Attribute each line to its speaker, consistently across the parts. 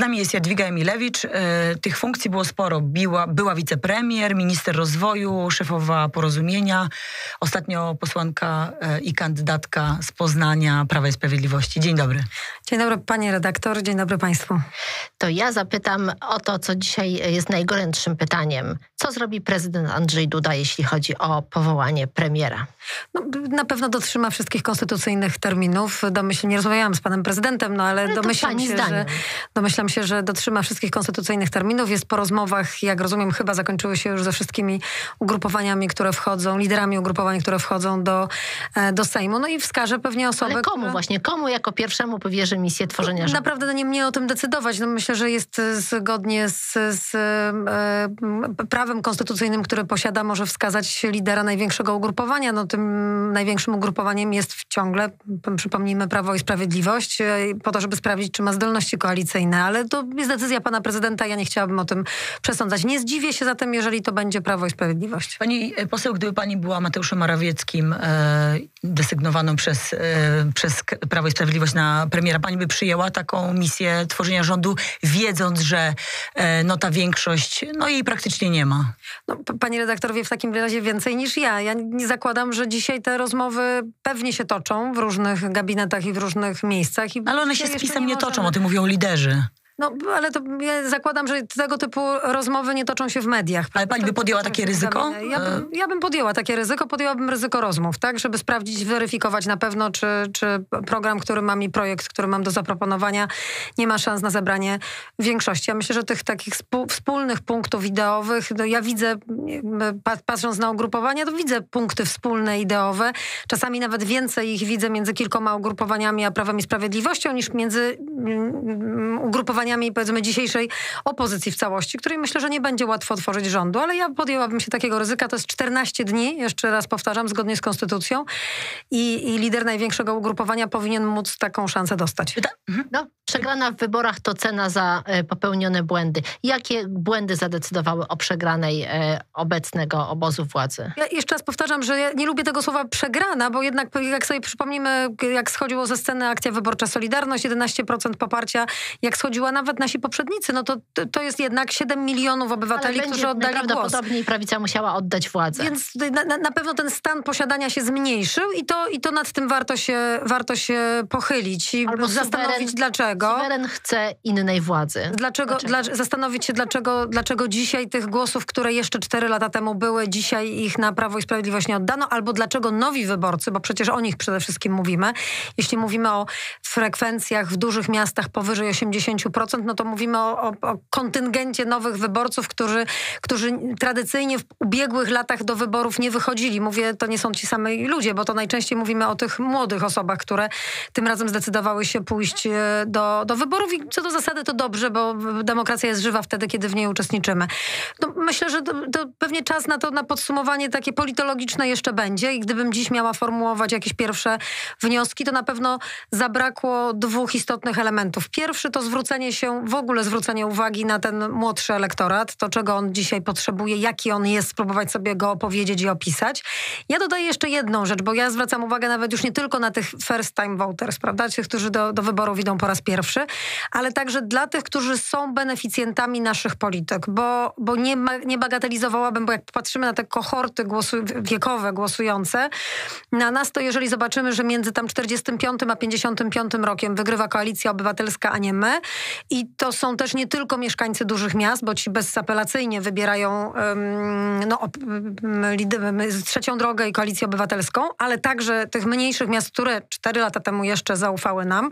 Speaker 1: nami jest Jadwiga Emilewicz. E, tych funkcji było sporo. Była, była wicepremier, minister rozwoju, szefowa porozumienia, ostatnio posłanka e, i kandydatka z Poznania Prawa i Sprawiedliwości. Dzień dobry.
Speaker 2: Dzień dobry panie redaktor, dzień dobry państwu.
Speaker 3: To ja zapytam o to, co dzisiaj jest najgorętszym pytaniem. Co zrobi prezydent Andrzej Duda, jeśli chodzi o powołanie premiera?
Speaker 2: No, na pewno dotrzyma wszystkich konstytucyjnych terminów. Domyślnie, nie rozmawiałam z panem prezydentem, no ale, ale domyślam, się, że, domyślam się, że dotrzyma wszystkich konstytucyjnych terminów. Jest po rozmowach, jak rozumiem, chyba zakończyły się już ze wszystkimi ugrupowaniami, które wchodzą, liderami ugrupowań, które wchodzą do, e, do Sejmu. No i wskaże pewnie osobę,
Speaker 3: Ale komu
Speaker 2: która...
Speaker 3: właśnie? Komu jako pierwszemu powierzy misję tworzenia rządu?
Speaker 2: Naprawdę no nie mnie o tym decydować. No myślę, że jest zgodnie z, z e, prawem konstytucyjnym, które posiada, może wskazać lidera największego ugrupowania. No tym największym ugrupowaniem jest ciągle, przypomnijmy, Prawo i Sprawiedliwość, e, po to, żeby sprawdzić, czy ma zdolności koalicyjne. Ale to jest decyzja pana prezydenta. Ja nie chciałabym o tym przesądzać. Nie zdziwię się zatem, jeżeli to będzie Prawo i Sprawiedliwość.
Speaker 1: Pani poseł, gdyby pani była Mateuszem Morawieckim, e, desygnowaną przez, e, przez Prawo i Sprawiedliwość na premiera, pani by przyjęła taką misję tworzenia rządu, wiedząc, że e, no, ta większość, no jej praktycznie nie ma?
Speaker 2: No, pani redaktor wie w takim razie więcej niż ja. Ja nie zakładam, że dzisiaj te rozmowy pewnie się toczą w różnych gabinetach i w różnych miejscach. I
Speaker 1: Ale one się z pisem nie, nie toczą, o tym mówią liderzy.
Speaker 2: No, ale to ja zakładam, że tego typu rozmowy nie toczą się w mediach.
Speaker 1: Ale pani by podjęła takie ryzyko?
Speaker 2: Ja, bym, ja bym podjęła takie ryzyko, podjęłabym ryzyko rozmów, tak? Żeby sprawdzić, weryfikować na pewno, czy, czy program, który mam i projekt, który mam do zaproponowania, nie ma szans na zebranie większości. Ja myślę, że tych takich wspólnych punktów ideowych, no ja widzę, patrząc na ugrupowania, to widzę punkty wspólne, ideowe. Czasami nawet więcej ich widzę między kilkoma ugrupowaniami a Prawem i Sprawiedliwością, niż między ugrupowaniami powiedzmy dzisiejszej opozycji w całości, której myślę, że nie będzie łatwo otworzyć rządu, ale ja podjęłabym się takiego ryzyka. To jest 14 dni, jeszcze raz powtarzam, zgodnie z konstytucją i, i lider największego ugrupowania powinien móc taką szansę dostać.
Speaker 3: Mhm. No, przegrana w wyborach to cena za e, popełnione błędy. Jakie błędy zadecydowały o przegranej e, obecnego obozu władzy?
Speaker 2: Ja jeszcze raz powtarzam, że ja nie lubię tego słowa przegrana, bo jednak jak sobie przypomnimy, jak schodziło ze sceny akcja wyborcza Solidarność, 11% poparcia, jak schodziła na nawet nasi poprzednicy, no to, to jest jednak 7 milionów obywateli, którzy oddali głos.
Speaker 3: Prawdopodobnie prawica musiała oddać władzę.
Speaker 2: Więc na, na, pewno ten stan posiadania się zmniejszył i to, i to nad tym warto się, warto się pochylić i Albo zastanowić suweren, dlaczego.
Speaker 3: Suweren chce innej władzy.
Speaker 2: Dlaczego, dlaczego? Dla, zastanowić się, dlaczego, dlaczego dzisiaj tych głosów, które jeszcze 4 lata temu były, dzisiaj ich na Prawo i Sprawiedliwość nie oddano, albo dlaczego nowi wyborcy, bo przecież o nich przede wszystkim mówimy, jeśli mówimy o frekwencjach w dużych miastach powyżej 80%, no to mówimy o, o, o, kontyngencie nowych wyborców, którzy, którzy tradycyjnie w ubiegłych latach do wyborów nie wychodzili. Mówię, to nie są ci sami ludzie, bo to najczęściej mówimy o tych młodych osobach, które tym razem zdecydowały się pójść e, do, wyborów i co do zasady to dobrze, bo demokracja jest żywa wtedy, kiedy w niej uczestniczymy. No, myślę, że to, to pewnie czas na to, na podsumowanie takie politologiczne jeszcze będzie i gdybym dziś miała formułować jakieś pierwsze wnioski, to na pewno zabrakło dwóch istotnych elementów. Pierwszy to zwrócenie się się w ogóle zwrócenie uwagi na ten młodszy elektorat, to czego on dzisiaj potrzebuje, jaki on jest, spróbować sobie go opowiedzieć i opisać. Ja dodaję jeszcze jedną rzecz, bo ja zwracam uwagę nawet już nie tylko na tych first time voters, prawda, tych, którzy do, do wyborów idą po raz pierwszy, ale także dla tych, którzy są beneficjentami naszych polityk, bo, bo nie, nie bagatelizowałabym, bo jak patrzymy na te kohorty głosu, wiekowe głosujące, na nas to jeżeli zobaczymy, że między tam 45 a 55 rokiem wygrywa koalicja obywatelska, a nie my i to są też nie tylko mieszkańcy dużych miast, bo ci bezapelacyjnie wybierają um, no, trzecią drogę i koalicję obywatelską, ale także tych mniejszych miast, które cztery lata temu jeszcze zaufały nam,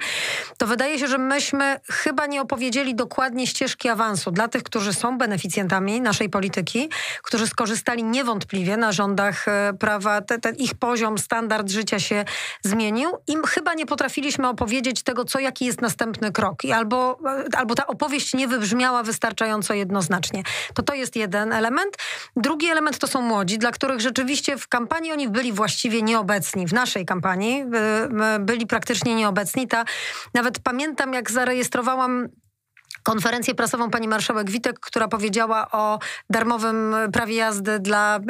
Speaker 2: to wydaje się, że myśmy chyba nie opowiedzieli dokładnie ścieżki awansu dla tych, którzy są beneficjentami naszej polityki, którzy skorzystali niewątpliwie na rządach e, prawa, te, ten ich poziom, standard życia się zmienił. Im chyba nie potrafiliśmy opowiedzieć tego, co jaki jest następny krok. I albo e, albo ta opowieść nie wybrzmiała wystarczająco jednoznacznie. To to jest jeden element. Drugi element to są młodzi, dla których rzeczywiście w kampanii oni byli właściwie nieobecni. W naszej kampanii byli praktycznie nieobecni. Ta, nawet pamiętam, jak zarejestrowałam konferencję prasową pani marszałek Witek, która powiedziała o darmowym prawie jazdy dla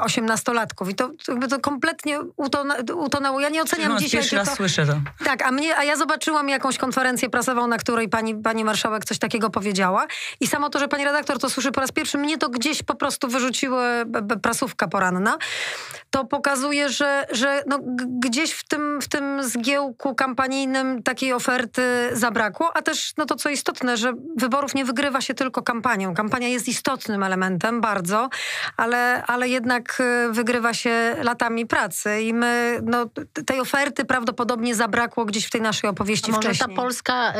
Speaker 2: osiemnastolatków. I to, to, kompletnie utonęło. Ja nie oceniam dzisiaj
Speaker 1: pierwszy tylko... raz słyszę to.
Speaker 2: Tak, a, mnie, a ja zobaczyłam jakąś konferencję prasową, na której pani, pani marszałek coś takiego powiedziała. I samo to, że pani redaktor to słyszy po raz pierwszy, mnie to gdzieś po prostu wyrzuciło prasówka poranna. To pokazuje, że, że no, gdzieś w tym, w tym zgiełku kampanijnym takiej oferty zabrakło, a też no to, co istotne, że wyborów nie wygrywa się tylko kampanią. Kampania jest istotnym elementem, bardzo, ale, ale jednak y, wygrywa się latami pracy i my, no, tej oferty prawdopodobnie zabrakło gdzieś w tej naszej opowieści
Speaker 3: A może
Speaker 2: wcześniej.
Speaker 3: ta Polska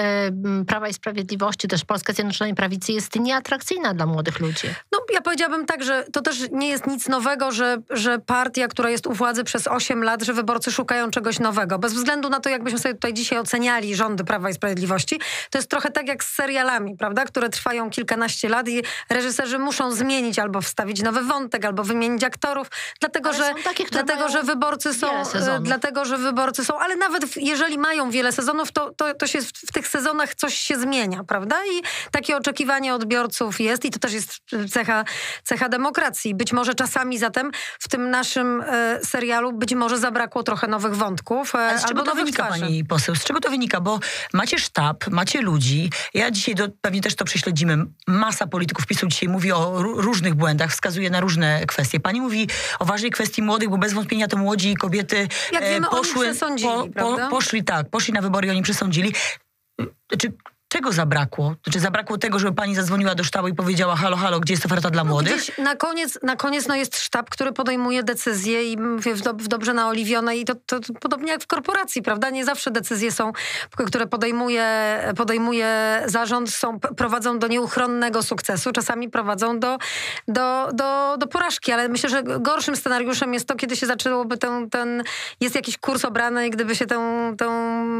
Speaker 3: y, Prawa i Sprawiedliwości, też Polska Zjednoczonej Prawicy jest nieatrakcyjna dla młodych ludzi?
Speaker 2: No ja powiedziałabym tak, że to też nie jest nic nowego, że, że partia, która jest u władzy przez 8 lat, że wyborcy szukają czegoś nowego. Bez względu na to, jakbyśmy sobie tutaj dzisiaj oceniali rządy Prawa i Sprawiedliwości, to jest trochę tak jak z serialami, prawda, które trwają kilkanaście lat i reżyserzy muszą zmienić albo wstawić nowy wątek, albo wymienić aktorów, dlatego,
Speaker 3: ale
Speaker 2: że,
Speaker 3: takie,
Speaker 2: dlatego że wyborcy są, e, dlatego, że wyborcy są, ale nawet jeżeli mają wiele sezonów, to, to, to się w, w tych sezonach coś się zmienia, prawda? I takie oczekiwanie odbiorców jest i to też jest cecha, cecha demokracji. Być może czasami zatem w tym naszym e, serialu być może zabrakło trochę nowych wątków. E,
Speaker 1: Ale z czego to wynika, twarzy. pani poseł? Z czego to wynika? Bo macie sztab, macie ludzi. Ja dzisiaj do, pewnie też to prześledzimy. Masa polityków PiSu dzisiaj mówi o różnych błędach, wskazuje na różne kwestie. Pani mówi o ważnej kwestii młodych, bo bez wątpienia to młodzi kobiety
Speaker 2: Jak wiemy, poszły, po, po,
Speaker 1: poszli tak, poszli na wybory i oni przesądzili. Czy Czego zabrakło? Czy zabrakło tego, żeby pani zadzwoniła do sztabu i powiedziała halo, halo, gdzie jest oferta dla młodych?
Speaker 2: No na koniec, na koniec no jest sztab, który podejmuje decyzje i mówię w, do, w dobrze naoliwione i to, to, to, podobnie jak w korporacji, prawda? Nie zawsze decyzje są, które podejmuje, podejmuje zarząd, są, prowadzą do nieuchronnego sukcesu, czasami prowadzą do, do, do, do porażki, ale myślę, że gorszym scenariuszem jest to, kiedy się zaczęłoby ten, ten jest jakiś kurs obrany i gdyby się tę, tę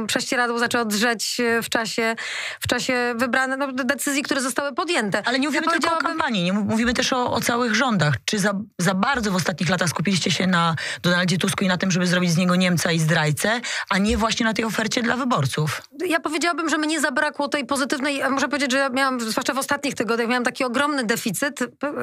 Speaker 2: prześcieradło zaczęło drzeć w czasie w czasie wybrane no, decyzji, które zostały podjęte.
Speaker 1: Ale nie mówimy ja tylko o kampanii, nie mówimy też o, o całych rządach. Czy za, za bardzo w ostatnich latach skupiliście się na Donaldzie Tusku i na tym, żeby zrobić z niego Niemca i zdrajcę, a nie właśnie na tej ofercie dla wyborców?
Speaker 2: Ja powiedziałabym, że mnie zabrakło tej pozytywnej, muszę powiedzieć, że ja miałam, zwłaszcza w ostatnich tygodniach, miałam taki ogromny deficyt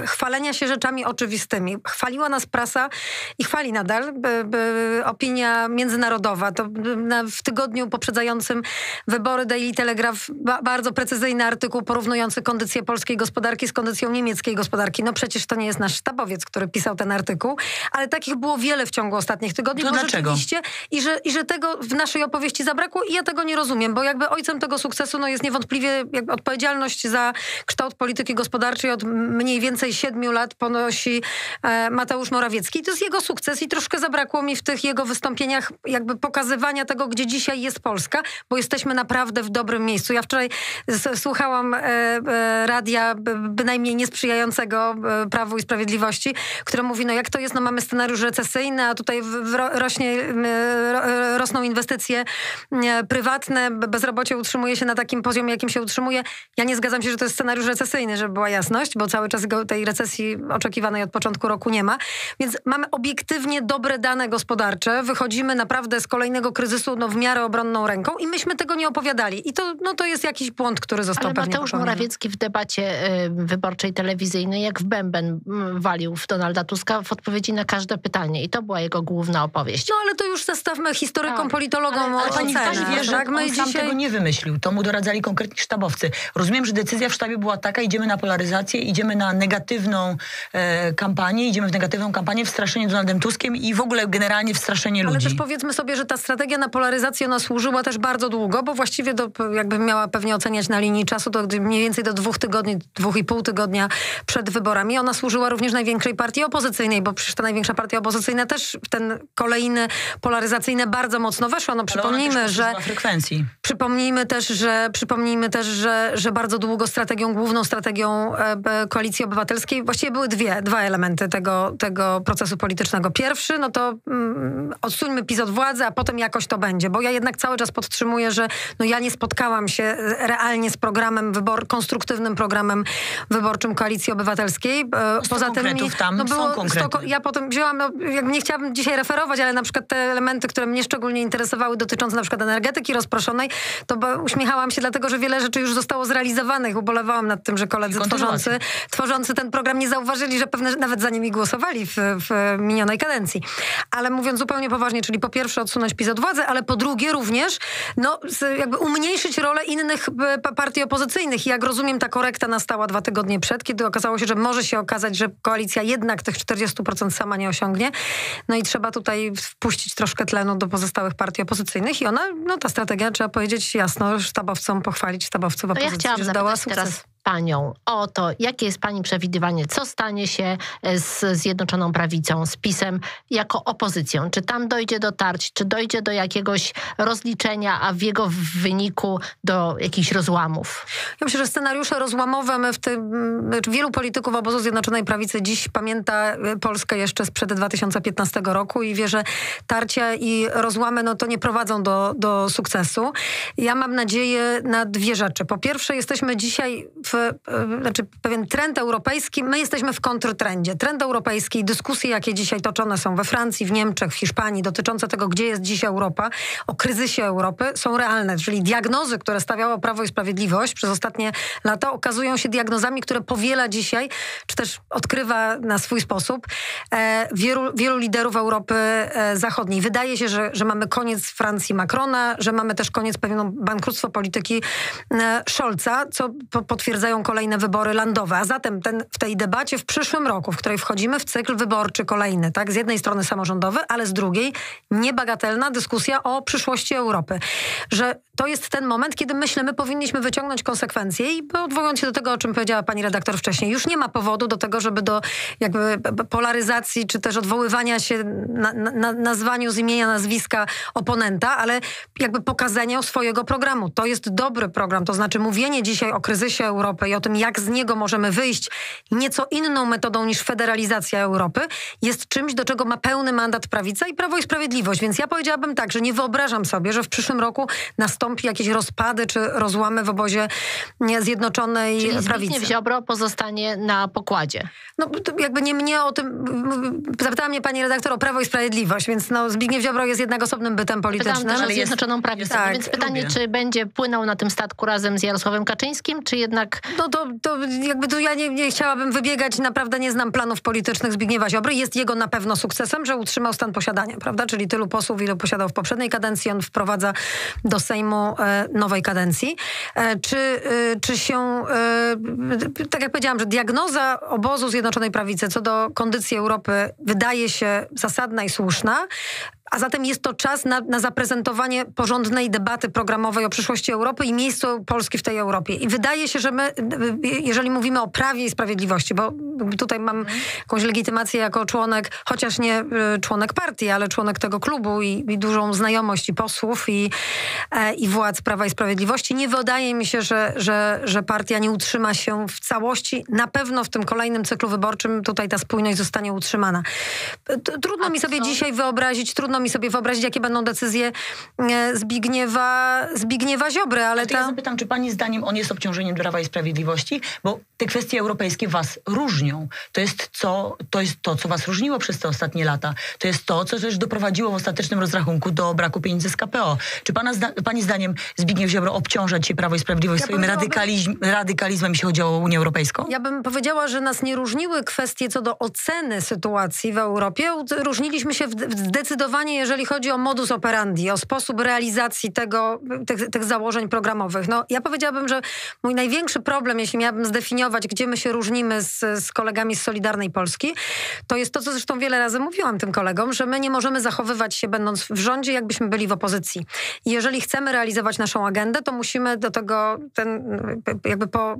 Speaker 2: chwalenia się rzeczami oczywistymi. Chwaliła nas prasa i chwali nadal by, by opinia międzynarodowa. To na, w tygodniu poprzedzającym wybory Daily Telegraph ba bardzo precyzyjny artykuł porównujący kondycję polskiej gospodarki z kondycją niemieckiej gospodarki. No przecież to nie jest nasz sztabowiec, który pisał ten artykuł, ale takich było wiele w ciągu ostatnich tygodni.
Speaker 1: To dlaczego?
Speaker 2: I że, I że tego w naszej opowieści zabrakło i ja tego nie rozumiem, bo jakby ojcem tego sukcesu no jest niewątpliwie odpowiedzialność za kształt polityki gospodarczej od mniej więcej siedmiu lat ponosi e, Mateusz Morawiecki. I to jest jego sukces i troszkę zabrakło mi w tych jego wystąpieniach jakby pokazywania tego, gdzie dzisiaj jest Polska, bo jesteśmy naprawdę w dobrym miejscu. Ja wczoraj słuchałam e, e, radia bynajmniej niesprzyjającego e, Prawu i Sprawiedliwości, które mówi, no jak to jest, no mamy scenariusz recesyjny, a tutaj rośnie, rosną inwestycje prywatne, bezrobocie utrzymuje się na takim poziomie, jakim się utrzymuje. Ja nie zgadzam się, że to jest scenariusz recesyjny, żeby była jasność, bo cały czas tej recesji oczekiwanej od początku roku nie ma. Więc mamy obiektywnie dobre dane gospodarcze, wychodzimy naprawdę z kolejnego kryzysu no, w miarę obronną ręką i myśmy tego nie opowiadali. I to, no, to jest jakiś błąd, który został
Speaker 3: Ale Mateusz Morawiecki w debacie y, wyborczej telewizyjnej jak w bęben walił w Donalda Tuska w odpowiedzi na każde pytanie i to była jego główna opowieść.
Speaker 2: No ale to już zostawmy historykom, tak. politologom ale, ale
Speaker 1: pani, wie, że tak? My on dzisiaj... sam tego nie wymyślił. To mu doradzali konkretni sztabowcy. Rozumiem, że decyzja w sztabie była taka, idziemy na polaryzację, idziemy na negatywną e, kampanię, idziemy w negatywną kampanię w straszenie Donaldem Tuskiem i w ogóle generalnie w straszenie ludzi.
Speaker 2: Ale też powiedzmy sobie, że ta strategia na polaryzację ona służyła też bardzo długo, bo właściwie do, jakby miała pewnie oceniać na linii czasu, to mniej więcej do dwóch tygodni, dwóch i pół tygodnia przed wyborami. Ona służyła również największej partii opozycyjnej, bo przecież ta największa partia opozycyjna też w ten kolejny polaryzacyjny bardzo mocno weszła. No przypomnijmy, że
Speaker 1: frekwencji.
Speaker 2: Przypomnijmy też, że przypomnijmy też, że, że bardzo długo strategią, główną strategią e, koalicji obywatelskiej właściwie były dwie, dwa elementy tego, tego procesu politycznego. Pierwszy, no to mm, odsuńmy PiS od władzy, a potem jakoś to będzie, bo ja jednak cały czas podtrzymuję, że no ja nie spotkałam się realnie z programem wybor, konstruktywnym programem wyborczym Koalicji Obywatelskiej.
Speaker 1: E, Poza tym tam no było, są
Speaker 2: Stoko, ja potem wzięłam, no, jakby nie chciałabym dzisiaj referować, ale na przykład te elementy, które mnie szczególnie interesowały dotyczące na przykład energetyki rozproszonej, to uśmiechałam się dlatego, że wiele rzeczy już zostało zrealizowanych. Ubolewałam nad tym, że koledzy tworzący, tworzący ten program nie zauważyli, że pewne nawet za nimi głosowali w, w minionej kadencji. Ale mówiąc zupełnie poważnie, czyli po pierwsze odsunąć PiS od władzy, ale po drugie również no, jakby umniejszyć rolę innych e, partii opozycyjnych. I jak rozumiem, ta korekta nastała dwa tygodnie przed, kiedy okazało się, że może się okazać, że koalicja jednak tych 40% sama nie osiągnie. No i trzeba tutaj wpuścić troszkę tlenu do pozostałych partii opozycyjnych i ona, no ta strategia, trzeba powiedzieć jasno, sztabowcom pochwalić sztabowców opozycji,
Speaker 3: ja chciałam
Speaker 2: że dała sukces. Teraz
Speaker 3: panią o to, jakie jest pani przewidywanie, co stanie się e, z Zjednoczoną Prawicą, z PiSem jako opozycją. Czy tam dojdzie do tarć, czy dojdzie do jakiegoś rozliczenia, a w jego wyniku do jakichś rozłamów?
Speaker 2: Ja myślę, że scenariusze rozłamowe, my w tym, znaczy wielu polityków obozu Zjednoczonej Prawicy dziś pamięta e, Polskę jeszcze sprzed 2015 roku i wie, że tarcia i rozłamy no to nie prowadzą do, do sukcesu. Ja mam nadzieję na dwie rzeczy. Po pierwsze, jesteśmy dzisiaj w znaczy pewien trend europejski, my jesteśmy w kontrtrendzie. Trend europejski, dyskusje, jakie dzisiaj toczone są we Francji, w Niemczech, w Hiszpanii, dotyczące tego, gdzie jest dziś Europa, o kryzysie Europy, są realne. Czyli diagnozy, które stawiało Prawo i Sprawiedliwość przez ostatnie lata, okazują się diagnozami, które powiela dzisiaj, czy też odkrywa na swój sposób e, wielu, wielu liderów Europy e, Zachodniej. Wydaje się, że, że mamy koniec Francji Macrona, że mamy też koniec pewnego bankructwo polityki e, Scholza, co po, kolejne wybory landowe. A zatem ten, w tej debacie w przyszłym roku, w której wchodzimy w cykl wyborczy kolejny, tak, z jednej strony samorządowy, ale z drugiej niebagatelna dyskusja o przyszłości Europy. Że to jest ten moment, kiedy myślę, my powinniśmy wyciągnąć konsekwencje i odwołując się do tego, o czym powiedziała pani redaktor wcześniej, już nie ma powodu do tego, żeby do jakby polaryzacji, czy też odwoływania się na, na nazwaniu z imienia, nazwiska oponenta, ale jakby pokazania swojego programu. To jest dobry program, to znaczy mówienie dzisiaj o kryzysie Europy i o tym, jak z niego możemy wyjść nieco inną metodą niż federalizacja Europy, jest czymś, do czego ma pełny mandat prawica i Prawo i Sprawiedliwość. Więc ja powiedziałabym tak, że nie wyobrażam sobie, że w przyszłym roku nastąpi jakieś rozpady czy rozłamy w obozie Zjednoczonej
Speaker 3: Czyli
Speaker 2: Prawicy.
Speaker 3: Ziobro pozostanie na pokładzie.
Speaker 2: No jakby nie mnie o tym... Zapytała mnie pani redaktor o Prawo i Sprawiedliwość, więc no, Zbigniew Ziobro jest jednak osobnym bytem politycznym.
Speaker 3: Pytałam też o Zjednoczoną Prawicę, tak, więc pytanie, lubię. czy będzie płynął na tym statku razem z Jarosławem Kaczyńskim, czy jednak
Speaker 2: no to, to jakby tu ja nie, nie chciałabym wybiegać, naprawdę nie znam planów politycznych Zbigniewa Ziobry. Jest jego na pewno sukcesem, że utrzymał stan posiadania, prawda? Czyli tylu posłów, ilu posiadał w poprzedniej kadencji, on wprowadza do Sejmu e, nowej kadencji. E, czy, e, czy się, e, tak jak powiedziałam, że diagnoza obozu Zjednoczonej Prawicy co do kondycji Europy wydaje się zasadna i słuszna, a zatem jest to czas na, na, zaprezentowanie porządnej debaty programowej o przyszłości Europy i miejscu Polski w tej Europie. I wydaje się, że my, jeżeli mówimy o prawie i sprawiedliwości, bo tutaj mam jakąś legitymację jako członek, chociaż nie y, członek partii, ale członek tego klubu i, i dużą znajomość i posłów i, e, i władz Prawa i Sprawiedliwości, nie wydaje mi się, że, że, że partia nie utrzyma się w całości. Na pewno w tym kolejnym cyklu wyborczym tutaj ta spójność zostanie utrzymana. Trudno mi sobie dzisiaj wyobrazić, trudno mi sobie wyobrazić, jakie będą decyzje e, Zbigniewa, Zbigniewa Ziobry, ale
Speaker 1: ta... Ja zapytam, czy pani zdaniem on jest obciążeniem Prawa i Sprawiedliwości? Bo te kwestie europejskie was różnią. To jest, co, to jest to, co was różniło przez te ostatnie lata. To jest to, co też doprowadziło w ostatecznym rozrachunku do braku pieniędzy z KPO. Czy pana zda, pani zdaniem Zbigniew Ziobro obciąża dzisiaj Prawo i Sprawiedliwość ja swoim radykalizm, radykalizmem, jeśli chodzi o Unię Europejską?
Speaker 2: Ja bym powiedziała, że nas nie różniły kwestie co do oceny sytuacji w Europie. Różniliśmy się w, w zdecydowanie jeżeli chodzi o modus operandi, o sposób realizacji tego, tych, tych założeń programowych. No, ja powiedziałabym, że mój największy problem, jeśli miałabym zdefiniować, gdzie my się różnimy z, z kolegami z Solidarnej Polski, to jest to, co zresztą wiele razy mówiłam tym kolegom, że my nie możemy zachowywać się będąc w rządzie, jakbyśmy byli w opozycji. Jeżeli chcemy realizować naszą agendę, to musimy do tego, ten, jakby po,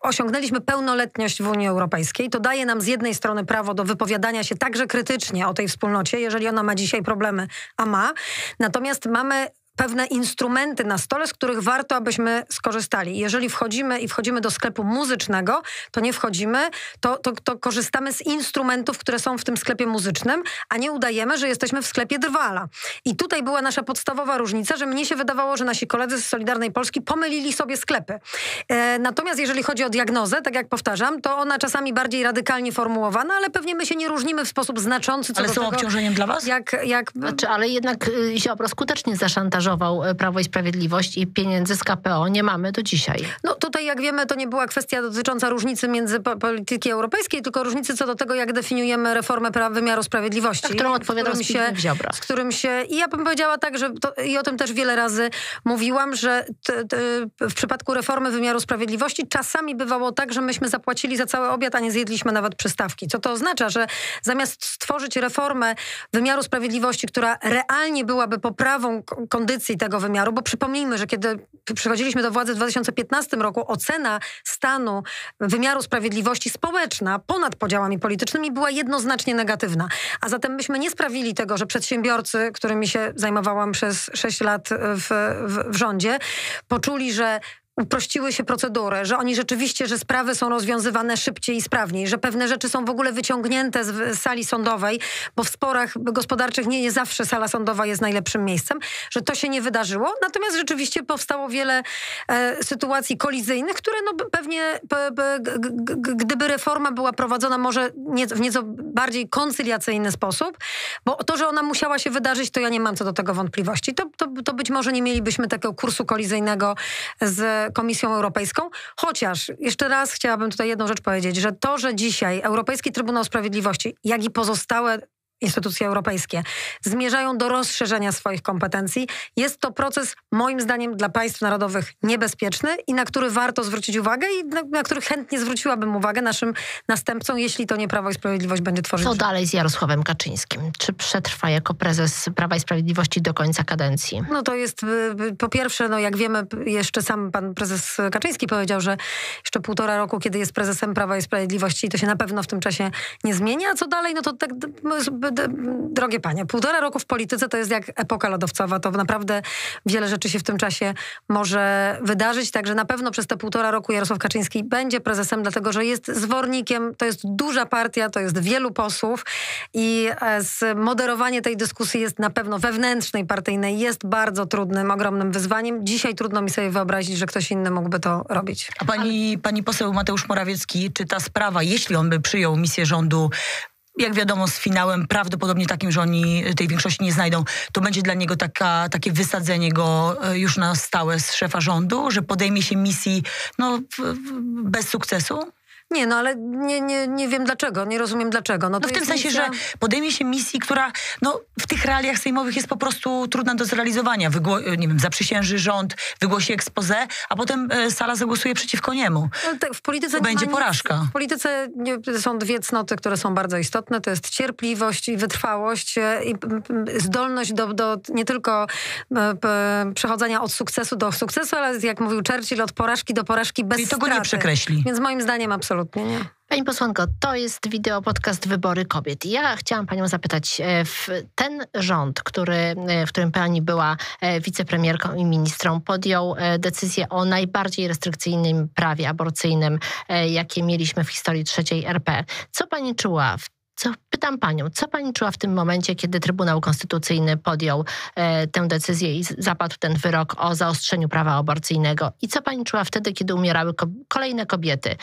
Speaker 2: osiągnęliśmy pełnoletność w Unii Europejskiej. To daje nam z jednej strony prawo do wypowiadania się także krytycznie o tej wspólnocie, jeżeli ona ma dzisiaj problemy, a ma. Natomiast mamy pewne instrumenty na stole, z których warto, abyśmy skorzystali. Jeżeli wchodzimy i wchodzimy do sklepu muzycznego, to nie wchodzimy, to, to, to korzystamy z instrumentów, które są w tym sklepie muzycznym, a nie udajemy, że jesteśmy w sklepie Drwala. I tutaj była nasza podstawowa różnica, że mnie się wydawało, że nasi koledzy z Solidarnej Polski pomylili sobie sklepy. E, natomiast jeżeli chodzi o diagnozę, tak jak powtarzam, to ona czasami bardziej radykalnie formułowana, ale pewnie my się nie różnimy w sposób znaczący. Co
Speaker 1: ale
Speaker 2: do
Speaker 1: są
Speaker 2: tego,
Speaker 1: obciążeniem dla was?
Speaker 2: Jak, jak...
Speaker 3: Znaczy, ale jednak y, Ziobro skutecznie zaszantażował y, Prawo i Sprawiedliwość i pieniędzy z KPO nie mamy do dzisiaj.
Speaker 2: No tutaj, jak wiemy, to nie była kwestia dotycząca różnicy między po polityki europejskiej, tylko różnicy co do tego, jak definiujemy reformę praw wymiaru sprawiedliwości.
Speaker 3: Na którą odpowiadał
Speaker 2: którym się,
Speaker 3: Ziobro.
Speaker 2: Z którym się... I ja bym powiedziała tak, że to, i o tym też wiele razy mówiłam, że t, t, w przypadku reformy wymiaru sprawiedliwości czasami bywało tak, że myśmy zapłacili za cały obiad, a nie zjedliśmy nawet przystawki. Co to oznacza, że zamiast stworzyć reformę wymiaru sprawiedliwości, która realnie byłaby poprawą kondycji tego wymiaru, bo przypomnijmy, że kiedy przychodziliśmy do władzy w 2015 roku, ocena stanu wymiaru sprawiedliwości społeczna ponad podziałami politycznymi była jednoznacznie negatywna. A zatem myśmy nie sprawili tego, że przedsiębiorcy, którymi się zajmowałam przez 6 lat w, w, w rządzie, poczuli, że uprościły się procedury, że oni rzeczywiście, że sprawy są rozwiązywane szybciej i sprawniej, że pewne rzeczy są w ogóle wyciągnięte z sali sądowej, bo w sporach gospodarczych nie, nie zawsze sala sądowa jest najlepszym miejscem, że to się nie wydarzyło. Natomiast rzeczywiście powstało wiele e, sytuacji kolizyjnych, które no, pewnie gdyby reforma była prowadzona może nie, w nieco bardziej koncyliacyjny sposób, bo to, że ona musiała się wydarzyć, to ja nie mam co do tego wątpliwości. To, to, to być może nie mielibyśmy takiego kursu kolizyjnego z Komisją Europejską. Chociaż jeszcze raz chciałabym tutaj jedną rzecz powiedzieć, że to, że dzisiaj Europejski Trybunał Sprawiedliwości, jak i pozostałe instytucje europejskie zmierzają do rozszerzenia swoich kompetencji. Jest to proces, moim zdaniem, dla państw narodowych niebezpieczny i na który warto zwrócić uwagę i na, na który chętnie zwróciłabym uwagę naszym następcom, jeśli to nie Prawo i Sprawiedliwość będzie tworzyć.
Speaker 3: Co dalej z Jarosławem Kaczyńskim? Czy przetrwa jako prezes Prawa i Sprawiedliwości do końca kadencji?
Speaker 2: No to jest po pierwsze, no jak wiemy, jeszcze sam pan prezes Kaczyński powiedział, że jeszcze półtora roku, kiedy jest prezesem Prawa i Sprawiedliwości, to się na pewno w tym czasie nie zmieni. A co dalej? No to tak drogie panie, półtora roku w polityce to jest jak epoka lodowcowa. To naprawdę wiele rzeczy się w tym czasie może wydarzyć. Także na pewno przez te półtora roku Jarosław Kaczyński będzie prezesem, dlatego że jest zwornikiem. To jest duża partia, to jest wielu posłów i e, moderowanie tej dyskusji jest na pewno wewnętrznej, partyjnej, jest bardzo trudnym, ogromnym wyzwaniem. Dzisiaj trudno mi sobie wyobrazić, że ktoś inny mógłby to robić.
Speaker 1: A pani, pani poseł Mateusz Morawiecki, czy ta sprawa, jeśli on by przyjął misję rządu jak wiadomo, z finałem prawdopodobnie takim, że oni tej większości nie znajdą, to będzie dla niego taka, takie wysadzenie go e, już na stałe z szefa rządu, że podejmie się misji no, bez sukcesu?
Speaker 2: Nie, no ale nie, nie, nie wiem dlaczego, nie rozumiem dlaczego. No,
Speaker 1: no w tym sensie, misja... że podejmie się misji, która no, w tych realiach sejmowych jest po prostu trudna do zrealizowania. Wygło- nie wiem, zaprzysięży rząd, wygłosi ekspozę, a potem e, sala zagłosuje przeciwko niemu. No,
Speaker 2: tak, w polityce
Speaker 1: to będzie porażka.
Speaker 2: Nic, w polityce są dwie cnoty, które są bardzo istotne. To jest cierpliwość i wytrwałość e, i zdolność do, do nie tylko e, przechodzenia od sukcesu do sukcesu, ale jak mówił Churchill, od porażki do porażki bez
Speaker 1: I to
Speaker 2: straty.
Speaker 1: nie przekreśli.
Speaker 2: Więc moim zdaniem absolutnie
Speaker 3: Pani posłanko, to jest wideo podcast Wybory Kobiet. Ja chciałam panią zapytać, e, ten rząd, który, e, w którym pani była e, wicepremierką i ministrą, podjął decyzję o najbardziej restrykcyjnym prawie aborcyjnym, jakie mieliśmy w historii trzeciej RP. Co pani czuła co, pytam panią, co pani czuła w tym momencie, kiedy Trybunał Konstytucyjny podjął e, tę decyzję i zapadł ten wyrok o zaostrzeniu prawa aborcyjnego? I co pani czuła wtedy, kiedy umierały ko kolejne kobiety?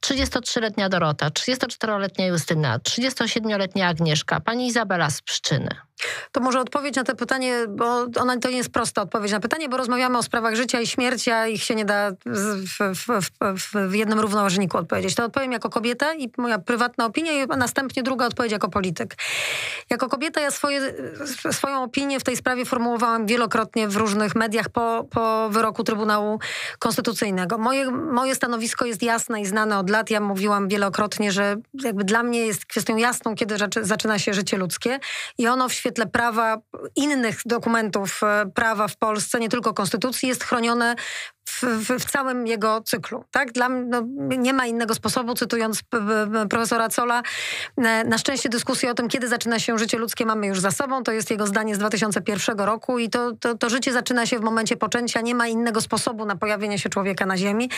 Speaker 3: 33-letnia Dorota, 34-letnia Justyna, 37-letnia Agnieszka, pani Izabela z Pszczyny.
Speaker 2: To może odpowiedź na to pytanie, bo ona to nie jest prosta odpowiedź na pytanie, bo rozmawiamy o sprawach życia i śmierci, a ich się nie da w, w, w, w jednym równoważniku odpowiedzieć. To odpowiem jako kobieta i moja prywatna opinia i następnie druga odpowiedź jako polityk. Jako kobieta ja swoje, swoją opinię w tej sprawie formułowałam wielokrotnie w różnych mediach po, po wyroku Trybunału Konstytucyjnego. Moje, moje stanowisko jest jasne i znane od lat. Ja mówiłam wielokrotnie, że jakby dla mnie jest kwestią jasną, kiedy zaczyna się życie ludzkie i ono w świetle prawa, innych dokumentów e, prawa w Polsce, nie tylko konstytucji, jest chronione w, w, w całym jego cyklu. Tak? Dla no, nie ma innego sposobu, cytując profesora Cola, e, na szczęście dyskusję o tym, kiedy zaczyna się życie ludzkie mamy już za sobą. To jest jego zdanie z 2001 roku i to, to, to życie zaczyna się w momencie poczęcia. Nie ma innego sposobu na pojawienie się człowieka na ziemi.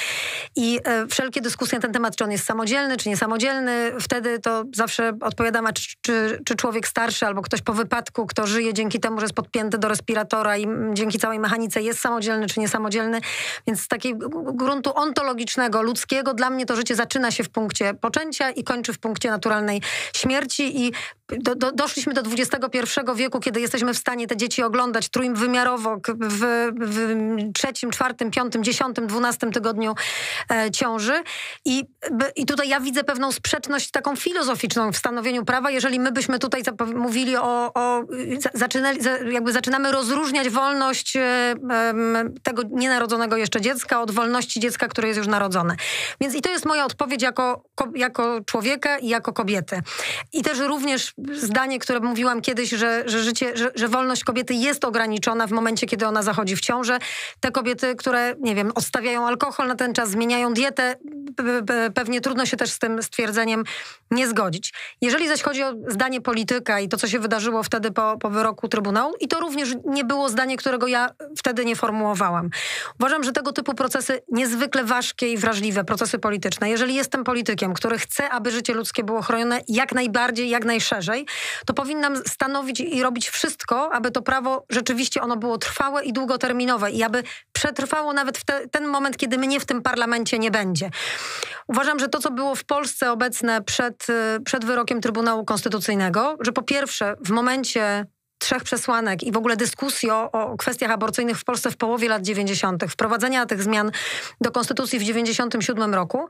Speaker 2: I e, wszelkie dyskusje na ten temat, czy on jest samodzielny, czy niesamodzielny, wtedy to zawsze odpowiadam, a czy, czy, czy człowiek starszy albo ktoś po wypadku, kto żyje dzięki temu, że jest podpięty do respiratora i dzięki całej mechanice jest samodzielny, czy niesamodzielny. Więc z takiego gruntu ontologicznego, ludzkiego, dla mnie to życie zaczyna się w punkcie poczęcia i kończy w punkcie naturalnej śmierci i do, do, doszliśmy do XXI wieku, kiedy jesteśmy w stanie te dzieci oglądać trójwymiarowo w, w trzecim, czwartym, piątym, dziesiątym, dwunastym tygodniu e, ciąży. I, I tutaj ja widzę pewną sprzeczność taką filozoficzną w stanowieniu prawa, jeżeli my byśmy tutaj mówili o, o zaczynali, jakby zaczynamy rozróżniać wolność e, tego nienarodzonego jeszcze dziecka od wolności dziecka, które jest już narodzone. Więc i to jest moja odpowiedź jako, jako człowieka i jako kobiety. I też również zdanie, które mówiłam kiedyś, że, że życie, że, że wolność kobiety jest ograniczona w momencie, kiedy ona zachodzi w ciążę. Te kobiety, które, nie wiem, odstawiają alkohol na ten czas, zmieniają dietę, pewnie trudno się też z tym stwierdzeniem nie zgodzić. Jeżeli zaś chodzi o zdanie polityka i to, co się wydarzyło wtedy po, po wyroku Trybunału, i to również nie było zdanie, którego ja wtedy nie formułowałam. Uważam, że tego typu procesy niezwykle ważkie i wrażliwe, procesy polityczne. Jeżeli jestem politykiem, który chce, aby życie ludzkie było chronione jak najbardziej, jak najszerzej, to powinnam stanowić i robić wszystko, aby to prawo rzeczywiście ono było trwałe i długoterminowe i aby przetrwało nawet w te, ten moment, kiedy mnie w tym parlamencie nie będzie. Uważam, że to, co było w Polsce obecne przed, y, przed wyrokiem Trybunału Konstytucyjnego, że po pierwsze w momencie trzech przesłanek i w ogóle dyskusji o, o, kwestiach aborcyjnych w Polsce w połowie lat 90., wprowadzenia tych zmian do konstytucji w 97 roku,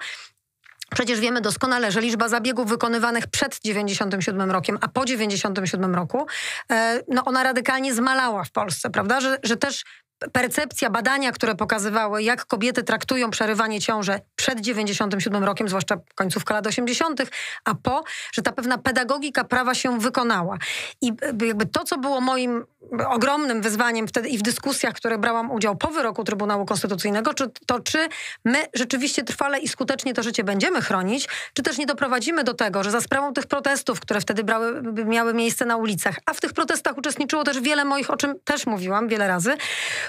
Speaker 2: Przecież wiemy doskonale, że liczba zabiegów wykonywanych przed 97 rokiem, a po 97 roku, e, no ona radykalnie zmalała w Polsce, prawda? Że, że też percepcja, badania, które pokazywały, jak kobiety traktują przerywanie ciąży przed 97 rokiem, zwłaszcza końcówka lat 80., a po, że ta pewna pedagogika prawa się wykonała. I jakby to, co było moim ogromnym wyzwaniem wtedy i w dyskusjach, w których brałam udział po wyroku Trybunału Konstytucyjnego, czy, to czy my rzeczywiście trwale i skutecznie to życie będziemy chronić, czy też nie doprowadzimy do tego, że za sprawą tych protestów, które wtedy brały, miały miejsce na ulicach, a w tych protestach uczestniczyło też wiele moich, o czym też mówiłam wiele razy,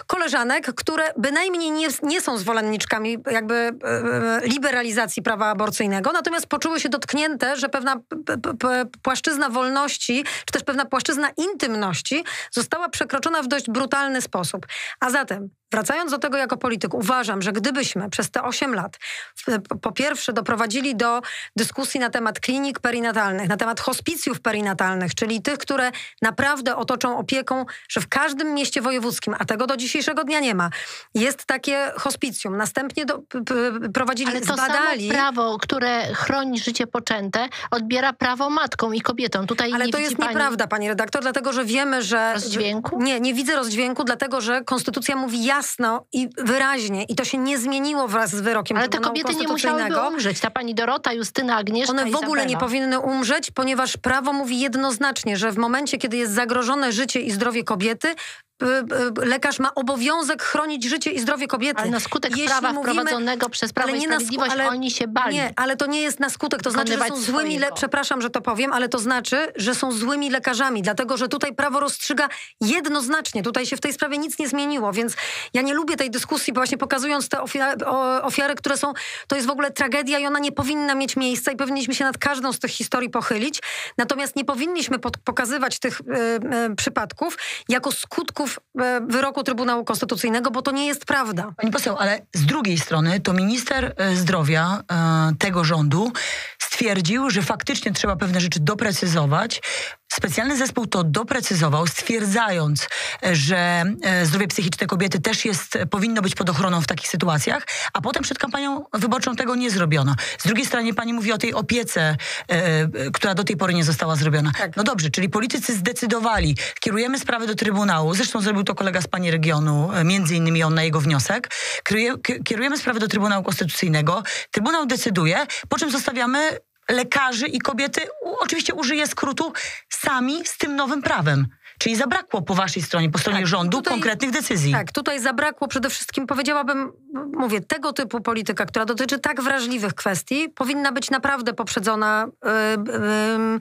Speaker 2: koleżanek, które bynajmniej nie, nie są zwolenniczkami jakby e, e, liberalizacji prawa aborcyjnego, natomiast poczuły się dotknięte, że pewna płaszczyzna wolności, czy też pewna płaszczyzna intymności została przekroczona w dość brutalny sposób. A zatem Wracając do tego jako polityk, uważam, że gdybyśmy przez te 8 lat po pierwsze doprowadzili do dyskusji na temat klinik perinatalnych, na temat hospicjów perinatalnych, czyli tych, które naprawdę otoczą opieką, że w każdym mieście wojewódzkim, a tego do dzisiejszego dnia nie ma, jest takie hospicjum. Następnie do, prowadzili,
Speaker 3: Ale to
Speaker 2: zbadali...
Speaker 3: samo prawo, które chroni życie poczęte, odbiera prawo matkom i kobietom. Tutaj
Speaker 2: Ale to jest
Speaker 3: pani...
Speaker 2: nieprawda, pani redaktor, dlatego, że wiemy, że...
Speaker 3: Rozdźwięku?
Speaker 2: Nie, nie widzę rozdźwięku, dlatego, że konstytucja mówi ja jasno i wyraźnie i to się nie zmieniło wraz z wyrokiem
Speaker 3: Ale te kobiety nie musiałyby umrzeć. Ta pani Dorota, Justyna, Agnieszka,
Speaker 2: One w ogóle
Speaker 3: Izabela.
Speaker 2: nie powinny umrzeć, ponieważ prawo mówi jednoznacznie, że w momencie, kiedy jest zagrożone życie i zdrowie kobiety, lekarz ma obowiązek chronić życie i zdrowie kobiety.
Speaker 3: Ale na skutek Jeśli prawa mówimy, wprowadzonego przez Prawo i Sprawiedliwość ale, oni się bali.
Speaker 2: Nie, ale to nie jest na skutek. To znaczy, że są złymi, le- przepraszam, że to powiem, ale to znaczy, że są złymi lekarzami, dlatego, że tutaj prawo rozstrzyga jednoznacznie. Tutaj się w tej sprawie nic nie zmieniło, więc ja nie lubię tej dyskusji, właśnie pokazując te ofiary, ofiary, które są, to jest w ogóle tragedia i ona nie powinna mieć miejsca i powinniśmy się nad każdą z tych historii pochylić. Natomiast nie powinniśmy pokazywać tych y, y, przypadków jako skutków E, wyroku Trybunału Konstytucyjnego, bo to nie jest prawda.
Speaker 1: Pani poseł, ale z drugiej strony to minister e, zdrowia e, tego rządu stwierdził, że faktycznie trzeba pewne rzeczy doprecyzować. Specjalny zespół to doprecyzował, stwierdzając, że zdrowie psychiczne kobiety też jest, powinno być pod ochroną w takich sytuacjach, a potem przed kampanią wyborczą tego nie zrobiono. Z drugiej strony pani mówi o tej opiece, e, która do tej pory nie została zrobiona. Tak. No dobrze, czyli politycy zdecydowali, kierujemy sprawę do Trybunału, zresztą zrobił to kolega z pani regionu, między innymi on na jego wniosek, kierujemy sprawę do Trybunału Konstytucyjnego, Trybunał decyduje, po czym zostawiamy lekarzy i kobiety, oczywiście użyję skrótu, sami z tym nowym prawem. Czyli zabrakło po waszej stronie, po stronie
Speaker 2: Tak,
Speaker 1: rządu
Speaker 2: tutaj-
Speaker 1: konkretnych decyzji.
Speaker 2: Tak, tutaj zabrakło przede wszystkim, powiedziałabym, mówię, tego typu polityka, która dotyczy tak wrażliwych kwestii, powinna być naprawdę poprzedzona. Yy, yy,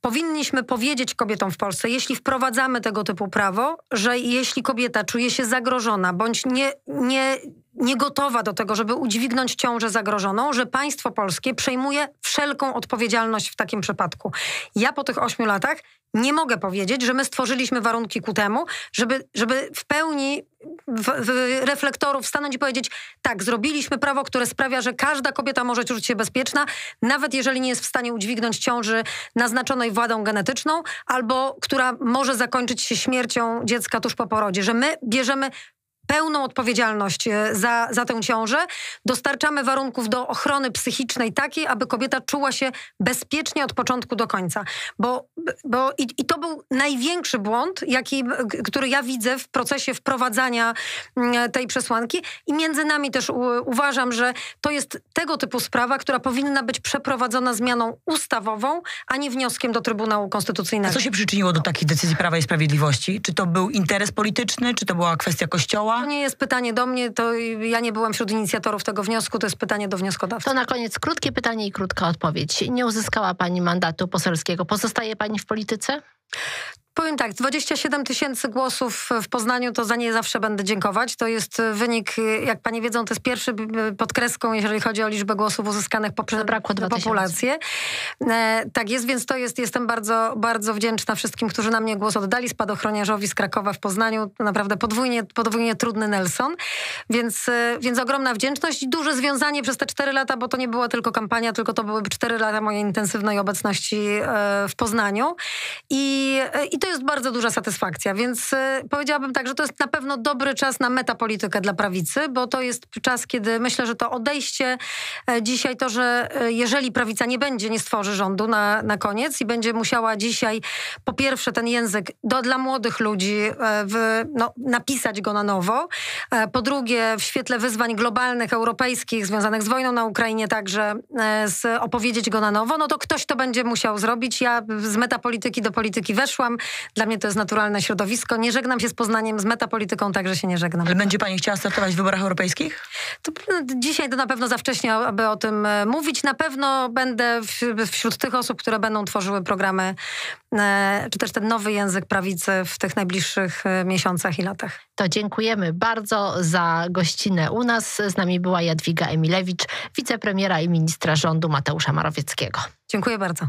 Speaker 2: Powinniśmy powiedzieć kobietom w Polsce, jeśli wprowadzamy tego typu prawo, że jeśli kobieta czuje się zagrożona bądź nie, nie, nie gotowa do tego, żeby udźwignąć ciążę zagrożoną, że państwo polskie przejmuje wszelką odpowiedzialność w takim przypadku. Ja po tych ośmiu latach nie mogę powiedzieć, że my stworzyliśmy warunki ku temu, żeby, żeby w pełni w, w reflektorów stanąć i powiedzieć, tak, zrobiliśmy prawo, które sprawia, że każda kobieta może czuć się bezpieczna, nawet jeżeli nie jest w stanie udźwignąć ciąży naznaczonej wadą genetyczną, albo która może zakończyć się śmiercią dziecka tuż po porodzie, że my bierzemy pełną odpowiedzialność e, za, za tę ciążę. Dostarczamy warunków do ochrony psychicznej takiej, aby kobieta czuła się bezpiecznie od początku do końca. Bo, bo i, i to był największy błąd, jaki, który ja widzę w procesie wprowadzania mm, tej przesłanki. I między nami też u, uważam, że to jest tego typu sprawa, która powinna być przeprowadzona zmianą ustawową, a nie wnioskiem do Trybunału
Speaker 1: A
Speaker 2: Konstytucyjnego.
Speaker 1: co się przyczyniło do takiej decyzji Prawa i Sprawiedliwości? Czy to był interes polityczny, czy to była kwestia kościoła?
Speaker 2: To nie jest pytanie do mnie, to ja nie byłam wśród inicjatorów tego wniosku, to jest pytanie do wnioskodawcy.
Speaker 3: To na koniec krótkie pytanie i krótka odpowiedź. Nie uzyskała pani mandatu poselskiego. Pozostaje pani w polityce?
Speaker 2: Powiem tak, 27 tysięcy głosów w Poznaniu, to za nie zawsze będę dziękować. To jest wynik, jak panie wiedzą, to jest pierwszy b- pod kreską, jeżeli chodzi o liczbę głosów uzyskanych poprzez
Speaker 3: Zabrakło 2000.
Speaker 2: populację. E, tak jest, więc to jest, jestem bardzo, bardzo wdzięczna wszystkim, którzy na mnie głos oddali. Spadochroniarzowi z Krakowa w Poznaniu, naprawdę podwójnie, podwójnie trudny Nelson. Więc, więc ogromna wdzięczność i duże związanie przez te cztery lata, bo to nie była tylko kampania, tylko to były cztery lata mojej intensywnej obecności e, w Poznaniu. I, I to jest bardzo duża satysfakcja, więc e, powiedziałabym tak, że to jest na pewno dobry czas na metapolitykę dla prawicy, bo to jest czas, kiedy myślę, że to odejście e, dzisiaj, to, że e, jeżeli prawica nie będzie, nie stworzy rządu na, na koniec i będzie musiała dzisiaj po pierwsze ten język do, dla młodych ludzi w, no, napisać go na nowo, po drugie w świetle wyzwań globalnych, europejskich związanych z wojną na Ukrainie także z, opowiedzieć go na nowo, no to ktoś to będzie musiał zrobić. Ja z metapolityki do polityki weszłam. Dla mnie to jest naturalne środowisko. Nie żegnam się z Poznaniem, z metapolityką także się nie żegnam.
Speaker 1: Ale będzie pani chciała startować w wyborach europejskich?
Speaker 2: To, no, dzisiaj to na pewno za wcześnie, aby o tym e, mówić. Na pewno będę w, wśród tych osób, które będą tworzyły programy, e, czy też ten nowy język prawicy w tych najbliższych e, miesiącach i latach.
Speaker 3: To dziękujemy bardzo za gościnę u nas. Z nami była Jadwiga Emilewicz, wicepremiera i ministra rządu Mateusza Morawieckiego.
Speaker 2: Dziękuję bardzo.